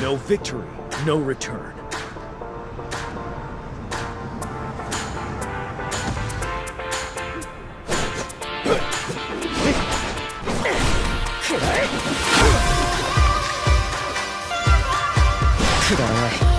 No victory, no return. Kudai.